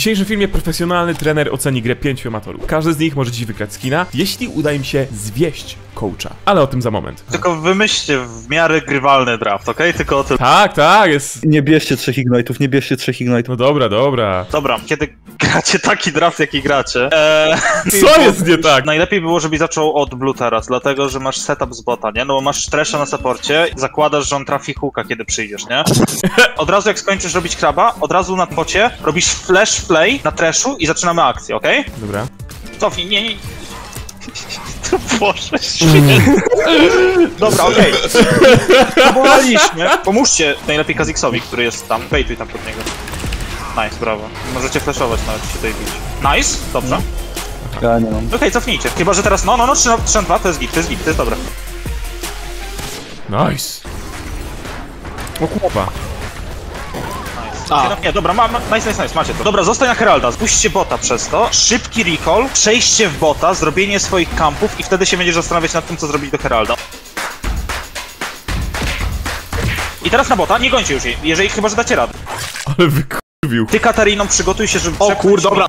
dzisiejszym filmie profesjonalny trener oceni grę pięciu amatorów. Każdy z nich może dziś wygrać skina, jeśli uda im się zwieść coacha. Ale o tym za moment. Tylko wymyślcie w miarę grywalny draft, okej? Tylko o tym. Tak, tak, jest... Nie bierzcie trzech ignite'ów, nie bierzcie trzech ignite'ów. No dobra, dobra. Dobra, kiedy gracie taki draft, jaki gracie. Eee, Co jest nie tak? Najlepiej było, żebyś zaczął od blue teraz, dlatego że masz setup z bota, nie? No bo masz Tresha na supporcie, zakładasz, że on trafi hooka, kiedy przyjdziesz, nie? Od razu jak skończysz robić kraba, od razu na pocie robisz flash play na Treshu i zaczynamy akcję, okej? Dobra. Cofnij, nie, nie. Boże święty. Dobra, okej. Próbowaliśmy. Pomóżcie najlepiej Kaziksowi, który jest tam. Bejtuj tam pod niego. Nice, brawo. Możecie flashować nawet się tutaj bić. Nice, dobrze. Ja nie mam. Okej, cofnijcie. Chyba, że teraz, no, no, no, 3 na 3 na 2, to jest git, to jest git, to jest dobre. Nice. O kurwa. Nice. Nie, dobra, ma, ma, nice, nice, nice, macie to. Dobra, zostań na Heralda, spuśćcie bota przez to, szybki recall, przejście w bota, zrobienie swoich kampów i wtedy się będziesz zastanawiać nad tym, co zrobić do Heralda. I teraz na bota, nie gońcie już jej, jeżeli chyba, że dacie radę. Ale wykurwił. Ty, Katariną, przygotuj się, żeby O kur, dobra.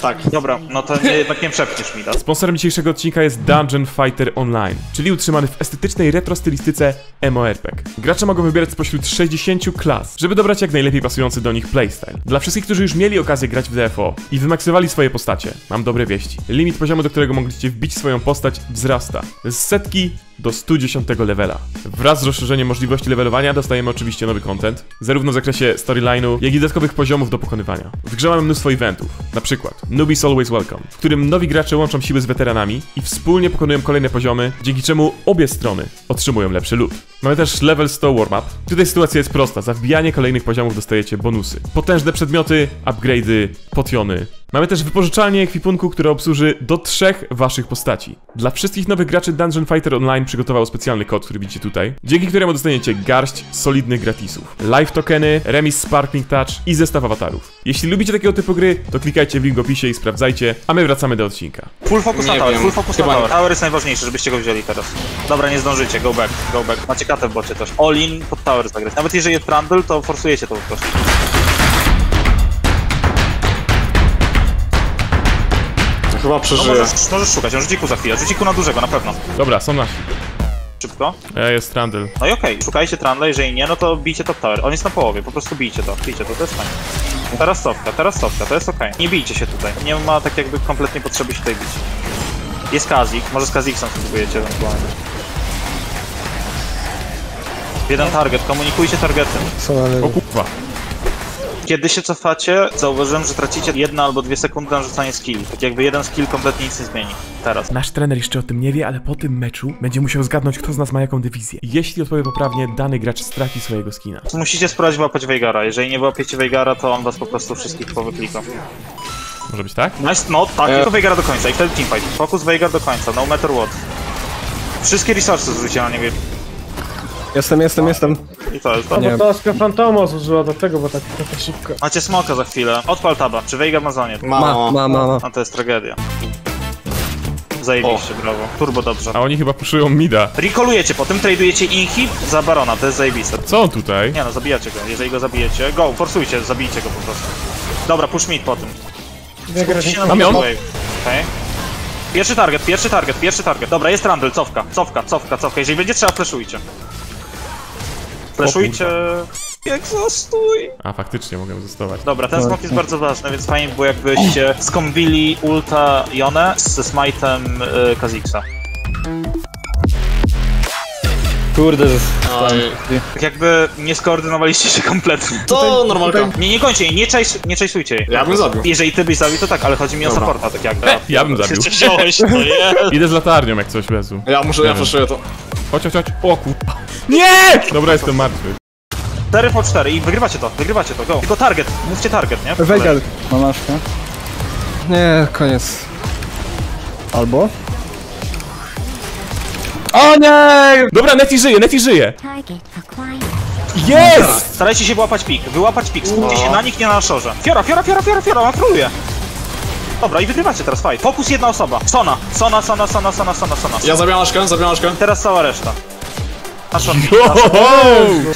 Tak, dobra, no to nie, jednak nie przepchniesz mi, da. Sponsorem dzisiejszego odcinka jest Dungeon Fighter Online, czyli utrzymany w estetycznej retro stylistyce MMORPG. Gracze mogą wybierać spośród 60 klas, żeby dobrać jak najlepiej pasujący do nich playstyle. Dla wszystkich, którzy już mieli okazję grać w DFO i wymaksowali swoje postacie, mam dobre wieści. Limit poziomu, do którego mogliście wbić swoją postać, wzrasta z setki do 110 levela. Wraz z rozszerzeniem możliwości levelowania dostajemy oczywiście nowy content, zarówno w zakresie storyline'u, jak i dodatkowych poziomów do pokonywania. W grze mamy mnóstwo eventów, na przykład Newbies Always Welcome, w którym nowi gracze łączą siły z weteranami i wspólnie pokonują kolejne poziomy, dzięki czemu obie strony otrzymują lepszy loot. Mamy też level 100 warm-up. Tutaj sytuacja jest prosta, za wbijanie kolejnych poziomów dostajecie bonusy. Potężne przedmioty, upgrade'y, potiony. Mamy też wypożyczalnię ekwipunku, która obsłuży do trzech waszych postaci. Dla wszystkich nowych graczy Dungeon Fighter Online przygotował specjalny kod, który widzicie tutaj, dzięki któremu dostaniecie garść solidnych gratisów. Live tokeny, remis Sparkling Touch i zestaw awatarów. Jeśli lubicie takiego typu gry, to klikajcie w link w opisie i sprawdzajcie, a my wracamy do odcinka. Full focus na Nie tower, wiem, full focus na chyba tower. nie. Tower jest najważniejszy, żebyście go wzięli teraz. Dobra, nie zdążycie, go back, go back. Macie katę w bocie też. All in pod tower zagrać. Nawet jeżeli jest Trundle, to forsujecie to po prostu. Chyba No przeżyję. możesz, możesz szukać, on rzuci ku za chwilę, rzuci ku na dużego, na pewno. Dobra, są nasi. Szybko. E, jest Trundle. No i okej, szukajcie Trundle, jeżeli nie, no to bijcie top tower. On jest na połowie, po prostu bijcie to, bijcie to, to jest fajnie. Teraz cofka, teraz cofka, to jest okej. Nie bijcie się tutaj, nie ma tak jakby kompletnie potrzeby się tutaj bić. Jest Kazik, może z Kaziksem spróbujecie ewentualnie. Jeden target, komunikujcie targetem. O kurwa. Kiedy się cofacie, zauważyłem, że tracicie jedna albo dwie sekundy na rzucanie skill. Tak jakby jeden skill kompletnie nic nie zmieni. Teraz. Nasz trener jeszcze o tym nie wie, ale po tym meczu będzie musiał zgadnąć, kto z nas ma jaką dywizję. Jeśli odpowie poprawnie, dany gracz straci swojego skina. Musicie spróbować łapać Veigara. Jeżeli nie łapiecie Veigara, to on was po prostu wszystkich powyklika. Może być tak? Nice, no tak, E. tylko Veigara do końca i wtedy teamfight. Focus Veigar do końca, no matter what. Wszystkie resources zrzucie na niego Jestem, jestem, jestem. I to jest to. No bo to Aska Fantoma zużyła do tego, bo tak trochę szybko. Macie smoka za chwilę. Odpal taba. Czy Veigar ma zonie? Ma, Ma, ma, ma. A to jest tragedia. Zajebiście, brawo. Turbo dobrze. A oni chyba puszują mida. Rekolujecie, potem tradujecie inhib za barona, to jest zajebiste. Co on tutaj? Nie no, zabijacie go. Jeżeli go zabijecie, go, forsujcie, zabijcie go po prostu. Dobra, push mid po tym. Nie Mam ją? Okej. Pierwszy target, pierwszy target, pierwszy target. Dobra, jest Randall, cofka, cofka, cofka, cofka. Jeżeli będzie trzeba, flashujcie. Flashujcie. Egzostuj. A, faktycznie mogę zostawać. Dobra, ten smok jest bardzo ważny, więc fajnie by było jakbyście skombili ulta Yone ze smite'em y, Kha'Zix'a. Kurde, Aj. Tak jakby nie skoordynowaliście się kompletnie. To normalka. Nie, nie kończcie jej, nie, chase, nie chase'ujcie jej. Ja bym zabił. Jeżeli ty byś zabił, to tak, ale chodzi mi o Dobra. supporta, tak jakby. Ja bym zabił. Jeszcze wziąłeś, no je. Idę z latarnią jak coś, Bezu. Ja muszę, ja Nie wiem. przeszyję to. Chodź, chodź, chodź. O kurwa. Nie! Dobra, jestem martwy. 4 po 4 i wygrywacie to, wygrywacie to, go. Tylko target, mówcie target, nie? Wegal. Ma naszkę. Nie, koniec. Albo? O nie! Dobra, Neti żyje, Neti żyje! Jest! Starajcie się wyłapać pik, wyłapać pik, skupcie się na nich, nie na szorze. Fiora, fiora, fiora, fiora, fiora, troluje. Dobra, i wygrywacie teraz fight. Fokus jedna osoba. Sona, Sona, Sona, Sona, Sona, Sona, Sona. Ja zabieram Aszkę, zabieram Aszkę. Teraz cała reszta.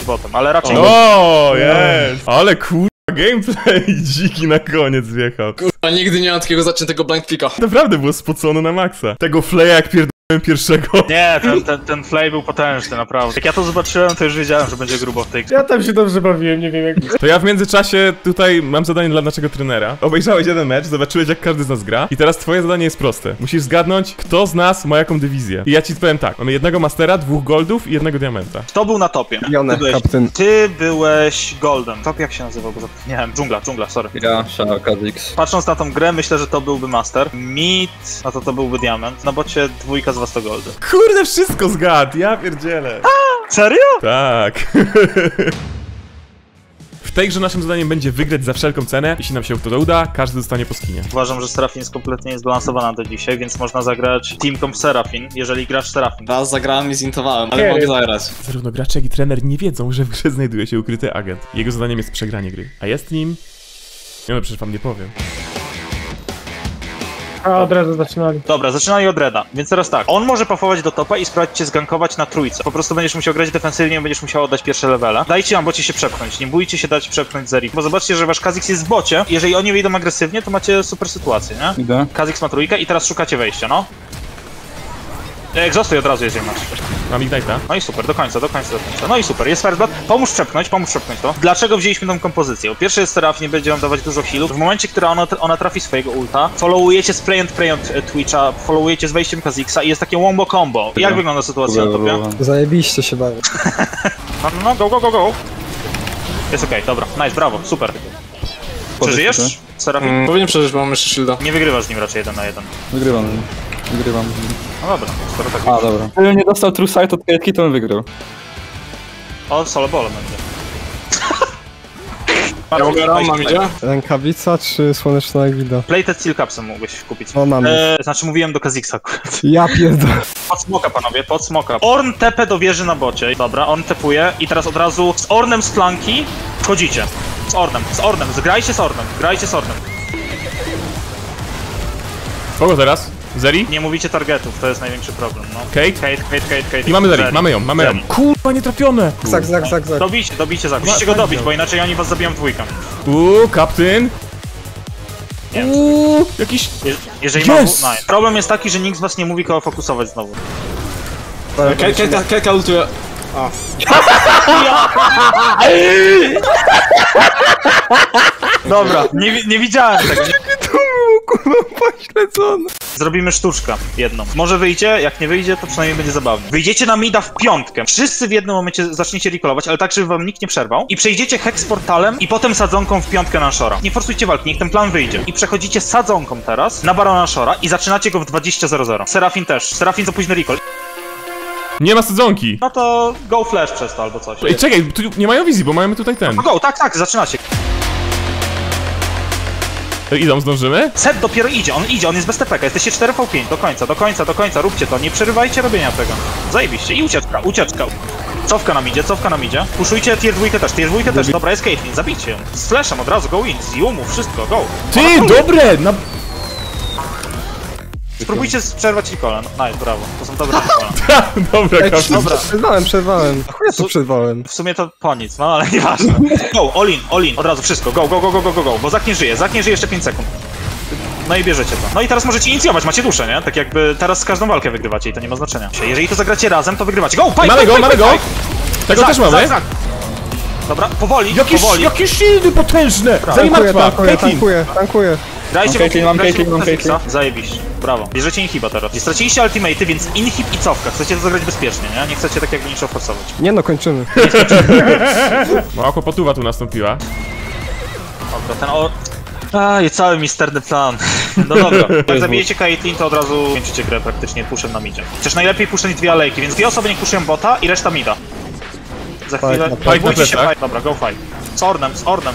Potem, ale raczej O, jest! Ale kurwa Gameplay dziki na koniec wjechał. Kurwa, nigdy nie mam takiego zaczętego blind picka. Naprawdę było spocone na maksa. Tego flaya jak pierdolałem pierwszego. Nie, ten, ten, ten flay był potężny, naprawdę. Jak ja to zobaczyłem, to już wiedziałem, że będzie grubo w tej grze. Ja tam się dobrze bawiłem, nie wiem jak... To ja w międzyczasie tutaj mam zadanie dla naszego trenera. Obejrzałeś jeden mecz, zobaczyłeś jak każdy z nas gra i teraz twoje zadanie jest proste. Musisz zgadnąć, kto z nas ma jaką dywizję. I ja ci powiem tak, mamy jednego mastera, dwóch goldów i jednego diamenta. Kto był na topie? Jonek, Ty byłeś, kaptyn. ty byłeś Golden. Top jak się nazywał? Bo zap- Nie wiem, dżungla, dżungla, sorry. Ja, Shao, Kha'Zix. Patrząc na tą grę, myślę, że to byłby Master. Mid, no to to byłby Diament. No bo cię dwójka z was to Golden. Kurde, wszystko zgadł, ja pierdzielę. Serio? Tak. W tej grze naszym zadaniem będzie wygrać za wszelką cenę. Jeśli nam się to uda, każdy dostanie po skinie. Uważam, że Serafin jest kompletnie niezbalansowana do dzisiaj, więc można zagrać Team Comp Serafin, jeżeli grasz Serafin. Raz zagrałem i zintowałem, ale mogę zagrać. Zarówno gracze, jak i trener nie wiedzą, że w grze znajduje się ukryty agent. Jego zadaniem jest przegranie gry. A jest nim... No przecież wam nie powiem. A od razu zaczynali. Dobra, zaczynaj od Reda, więc teraz tak. On może pafować do topa i spróbować cię zgankować na trójce. Po prostu będziesz musiał grać defensywnie, będziesz musiał oddać pierwsze levele. Dajcie nam bocie się przepchnąć, nie bójcie się dać przepchnąć Zerik. Bo zobaczcie, że wasz Kha'Zix jest w bocie. Jeżeli oni wyjdą agresywnie, to macie super sytuację, nie? Idę. Kha'Zix ma trójkę i teraz szukacie wejścia, no. Egzostuj od razu, jeżeli masz. Mam Ignite'a. No i super, do końca, do końca, do końca. No i super, jest First Blood. Pomóż przepchnąć, pomóż przepchnąć to. Dlaczego wzięliśmy tą kompozycję? Po pierwsze jest Seraf, nie będzie wam dawać dużo healów. W momencie, kiedy ona, ona trafi swojego ulta, followujecie spray and pray od e, Twitcha, followujecie z wejściem Kazixa i jest takie wombo combo. Jak wygląda sytuacja na topie? Zajebiście się bawię. No, no, no, go, go, go, go. Jest okej, dobra, nice, brawo, super. Przeżyjesz, Serafin? Mm, powinien przeżyć, bo mam jeszcze shielda. Nie wygrywasz z nim raczej jeden na jeden. Wygrywam. Wygrywam. No dobra, skoro tak. A, dobra. Gdybym nie dostał true sight od Kate'ki, to bym wygrał. O, solo ball będzie. Ja mogę ram, mam idzie? Rękawica czy słoneczna Egida? Plated Steel Capsem mógłbyś kupić. No mam. E, znaczy mówiłem do Kazixa akurat. Ja pierdolę. Pod smoka, panowie, pod smoka. Orn tepe do wieży na bocie. Dobra, Orn tepuje i teraz od razu z Ornem z flanki wchodzicie. Z Ornem, z Ornem, zgrajcie z Ornem, grajcie z Ornem. Kogo teraz? Zeri? Nie mówicie targetów, to jest największy problem, no. Kate? Kate, Kate, Kate, Kate. I mamy Zeri, mamy ją, mamy ją. Zeri. Kurwa, nie trafione! Zak, zak, zak, zak. Dobicie, dobicie za. Musicie go dobić, bo inaczej oni was zabiją w dwójkę. Uuu, kaptyn! Nie wiem. Uuu, jakiś... Je jeżeli ma... Yes! No, problem jest taki, że nikt z was nie mówi kogo fokusować znowu. Keka ultuje. Dobra, nie, wi- nie widziałem tego. Kurwa pośledzone. Zrobimy sztuczkę jedną. Może wyjdzie, jak nie wyjdzie, to przynajmniej będzie zabawnie. Wyjdziecie na mida w piątkę. Wszyscy w jednym momencie zaczniecie recallować, ale tak, żeby wam nikt nie przerwał. I przejdziecie hex portalem i potem sadzonką w piątkę na Shora. Nie forsujcie walki, niech ten plan wyjdzie. I przechodzicie sadzonką teraz na Barona Shora i zaczynacie go w 20.00. Serafin też. Serafin za późny recall. Nie ma sadzonki! No to go flash przez to albo coś. Ej, czekaj, tu nie mają wizji, bo mamy tutaj ten. No go, tak, tak, zaczynacie. Idą, zdążymy? Set dopiero idzie, on idzie, on jest bez TPK, jesteście 4v5, do końca, do końca, do końca, róbcie to, nie przerywajcie robienia tego. Zajebiście, i ucieczka, ucieczka. Cofka nam idzie, cofka nam idzie. Puszujcie tier dwójkę też, tier dwójkę też, dobra, jest Caitlyn, zabijcie ją. Z flashem od razu, go in, z Yumu, wszystko, go. Ty, dobre! Na... Spróbujcie przerwać Nicola, no, nice, brawo, to są dobre Nicola. Dobra, kaptyn. Dobra. Przerwałem, przerwałem. A chuj ja to przerwałem. W sumie to po nic, no ale nieważne. Go, all in, all in, od razu wszystko, go, go, go, go, go, go, go, bo Zak nie żyje, Zak nie żyje jeszcze 5 sekund. No i bierzecie to. No i teraz możecie inicjować, macie duszę, nie? Tak jakby teraz z każdą walkę wygrywacie i to nie ma znaczenia. Jeżeli to zagracie razem, to wygrywacie. Go, pipe, Mamy go, mamy go! Tego Zak, też mamy. Zak, Zak. Dobra, powoli, Jakieś, powoli. jakie shieldy potężne! Tankuję, martwa! tankuję, tankuję, tankuję. Grajcie Mam Caitlyn, mam Caitlyn, mam. Caitlyn. Zajebiście, brawo. Bierzecie inhiba teraz. Straciliście ultimate'y, więc inhib i cofka. Chcecie to zagrać bezpiecznie, nie? Nie chcecie tak jakby niczego forsować. Nie no, kończymy. Mała kłopotuwa tu nastąpiła. Dobra, ten o... A, i cały misterny plan. No dobra, jak zabijecie Caitlyn, to od razu kończycie grę praktycznie puszem na midzie. Chociaż najlepiej puszczać dwie alejki, więc dwie osoby niech puszują bota i reszta mida. Za chwilę... fight na Bójcie się, fight. Dobra, go fight. Z Ornem, z Ornem.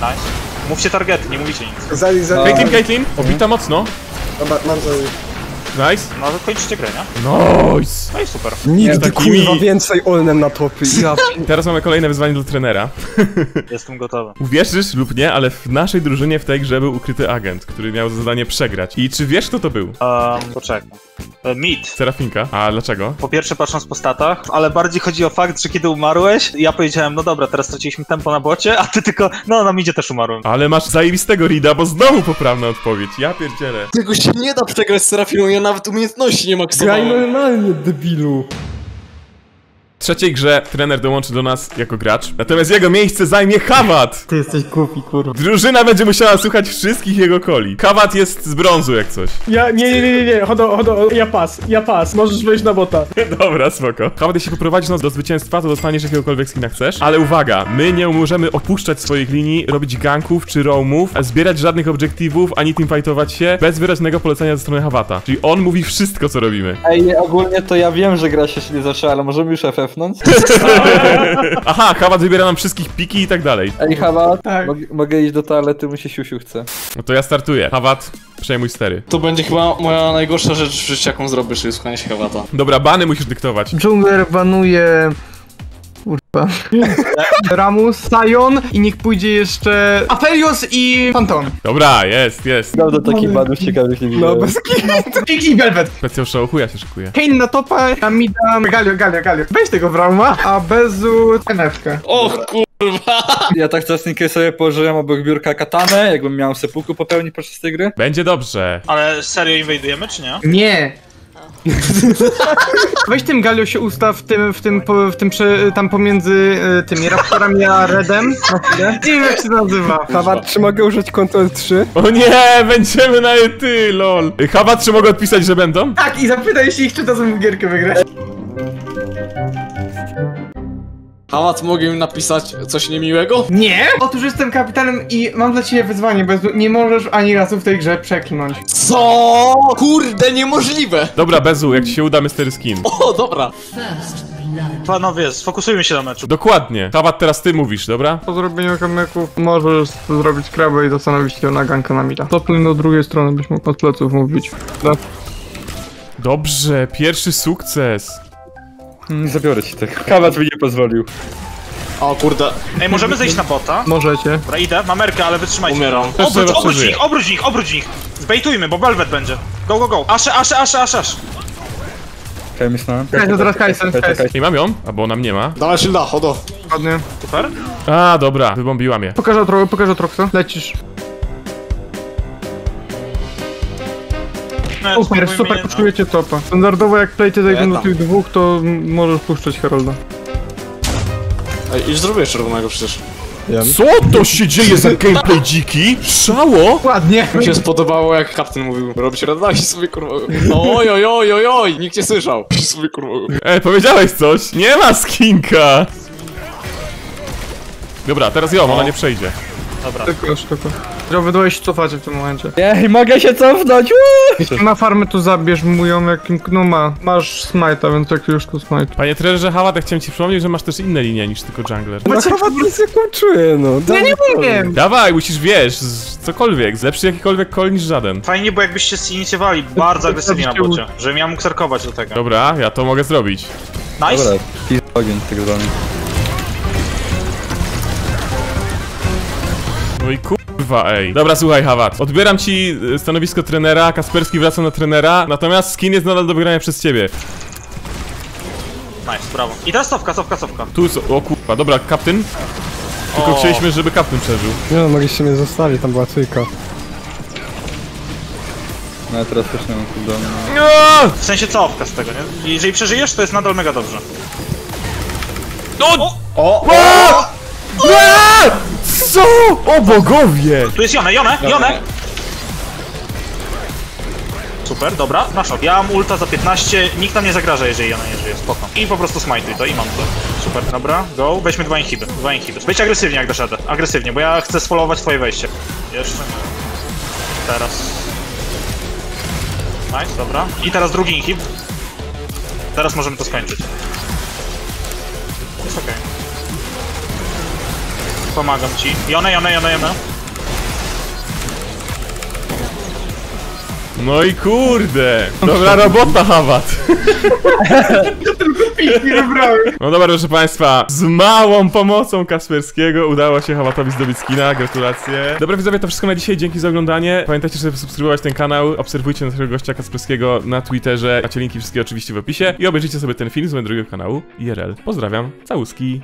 Nice. Mówcie targety, nie mówicie nic. Zali, zali. Caitlyn, Caitlyn, obita mocno. Dobra, mam zali. Nice. No to kończycie grę, nie? Nice. No i super. Nigdy takimi- kurwa więcej olnem na topy. Ja Teraz mamy kolejne wyzwanie dla trenera. Jestem gotowy. Uwierzysz lub nie, ale w naszej drużynie w tej grze był ukryty agent, który miał za zadanie przegrać. I czy wiesz, kto to był? Um, poczekaj. E, Meat. Serafinka. A dlaczego? Po pierwsze patrząc po statach, ale bardziej chodzi o fakt, że kiedy umarłeś, ja powiedziałem, no dobra, teraz straciliśmy tempo na bocie, a ty tylko, no na midzie też umarłem. Ale masz zajebistego Rida, bo znowu poprawna odpowiedź. Ja pierdzielę. Tego się nie da przegrać z Serafiną, ja nawet umiejętności nie graj maksowałem. normalnie, debilu. W trzeciej grze trener dołączy do nas jako gracz, natomiast jego miejsce zajmie Hawat! Ty jesteś głupi, kurwa. Drużyna będzie musiała słuchać wszystkich jego coli. Hawat jest z brązu jak coś. Ja, nie, nie, nie, nie, nie, chodo, chodo, ja pas, ja pas, możesz wejść na bota. Dobra, spoko. Hawat, jeśli poprowadzisz nas do zwycięstwa, to dostaniesz jakiegokolwiek skina chcesz. Ale uwaga, my nie możemy opuszczać swoich linii, robić ganków czy roamów, zbierać żadnych obiektywów, ani teamfightować się bez wyraźnego polecenia ze strony Hawata. Czyli on mówi wszystko, co robimy. Ej, ogólnie to ja wiem, że gra się nie zaczęła, ale możemy już FF-nąć? Aha, Hawat wybiera nam wszystkich piki i tak dalej. Ej, Hawa, Tak. mog mogę iść do toalety, mu się siusiu chce. No to ja startuję. Hawat, przejmuj stery. To będzie chyba moja najgorsza rzecz w życiu, jaką zrobię, czyli słuchanie się Hawata. Dobra, bany musisz dyktować. Dżungler banuje... Kurwa. Ramus, Sion i niech pójdzie jeszcze... Aphelios i Phantom. Dobra, jest, jest. Prawda, takich badów ciekawych nie No widziałem. bez Piki i Velvet. Specjal show chuja się szykuje. Kane na topa, a mi dam... Galio, Galio, Galio. Weź tego w Rauma, a Bezu... NF-kę. Och kurwa! Ja tak czasem sobie położyłem obok biurka katanę, jakbym miał sepuku popełnić podczas tej gry. Będzie dobrze. Ale serio inwajdujemy, czy nie? Nie. Weź tym Galio się ustaw w tym, w tym, po- w tym, prze, tam pomiędzy e, tymi raptorami a Redem. Na chwilę. Nie wiem jak się nazywa. Hawat, czy mogę użyć Ctrl 3? O nie, będziemy na ty, lol. Hawat, czy mogę odpisać, że będą? Tak, i zapytaj się ich, czy to są gierkę wygrać. Hawat, mogę im napisać coś niemiłego? Nie? Otóż jestem kapitanem i mam dla ciebie wyzwanie, Bezu. Nie możesz ani razu w tej grze przeklnąć. Co? Kurde, niemożliwe! Dobra, Bezu, jak ci się uda Mystery Skin. O, dobra. Panowie, sfokusujmy się na meczu. Dokładnie. Hawat, teraz ty mówisz, dobra? Po zrobieniu kamyków możesz zrobić krabę i zastanowić się na ganka na mida. Topling do drugiej strony byś mógł od pleców mówić. Dobrze, pierwszy sukces. Mm, Zabiorę ci tego. Kawat mi nie pozwolił. O kurde, Ej, możemy zejść na bota? Możecie. Dobra, idę, mam merkę, ale wytrzymajcie. umieram. Obróć, obróć ich, obróć ich, obróć ich! Zbejtujmy, bo Velvet będzie. Go, go, go. Asze, asze, asze, asze, asze. Czekaj, myślałem. Czekaj, to teraz Kajsen, czekaj. Ej, mam ją? Albo ona mnie ma. Dawaj shielda, chodo. Ładnie. Super. A, dobra, wybombiła mnie. Pokażę trochę, pokażę trochę. Lecisz. No, Super, super, je- poczujecie topa. Standardowo jak plejty zejdą do tych dwóch, to możesz puszczać Herolda. Ej, już zrobię czerwonego przecież. Co to się dzieje za gameplay dziki? Szało? Ładnie! Mi się spodobało, jak kapten mówił, robić radaki sobie kurwa. Oj, oj, oj, oj, oj, nikt nie słyszał. sobie kurwa. Ej, powiedziałeś coś? Nie ma skinka! Dobra, teraz ją, ona nie przejdzie. Tylko, tylko. Obydwoje się cofacie w tym momencie. Ej, mogę się cofnąć! Uuu! Ma farmę tu zabierz mu ją jakim, no ma. Masz smite'a, więc jak już to smite. Panie trenerze Hawat, chciałem ci przypomnieć, że masz też inne linie niż tylko jungler. No Hawat nic nie kończyłem, no. Ja nie umiem! Dawaj, musisz, wiesz, z, cokolwiek, lepszy jakikolwiek call niż żaden. Fajnie, bo jakbyście zinicjowali bardzo agresywnie na bocie, żebym ja mógł do tego. Dobra, ja to mogę zrobić. Nice. Dobra, ogień tak zwany. No i kurwa, ej. Dobra, słuchaj, Hawat. Odbieram ci y, stanowisko trenera, Kasperski wraca na trenera, natomiast skin jest nadal do wygrania przez ciebie. Nice, brawo. I teraz cofka, cofka, cofka. Tu jest, o kurwa, dobra, kaptyn. Tylko O. chcieliśmy, żeby kaptyn przeżył. Nie no, mogliście mnie zostawić, tam była trójka. No ja teraz też nie mam cooldownu. No! W sensie cofka z tego, nie? Jeżeli przeżyjesz, to jest nadal mega dobrze. Aaa! Co? O bogowie! Tu jest Jone, Jone, Jone! Super, dobra, na szok. Ja mam ulta za 15, nikt nam nie zagraża, jeżeli Jone nie żyje, spoko. I po prostu smajtuj to i mam to. Super, dobra, go, weźmy dwa inhiby, dwa inhiby. Wejdź agresywnie jak dasz radę, agresywnie, bo ja chcę sfollowować twoje wejście. Jeszcze nie. Teraz. Nice, dobra. I teraz drugi inhib. Teraz możemy to skończyć. Jest okej. Pomagam ci. Jone, Jone, Jone, Jone. No i kurde! Dobra robota, Hawat! No dobra, proszę państwa, z małą pomocą Kasperskiego udało się Hawatowi zdobyć skina, gratulacje. Dobra widzowie, to wszystko na dzisiaj, dzięki za oglądanie. Pamiętajcie, żeby subskrybować ten kanał, obserwujcie naszego gościa Kasperskiego na Twitterze, macie linki wszystkie oczywiście w opisie i obejrzyjcie sobie ten film z mojego drugiego kanału IRL. Pozdrawiam, całuski.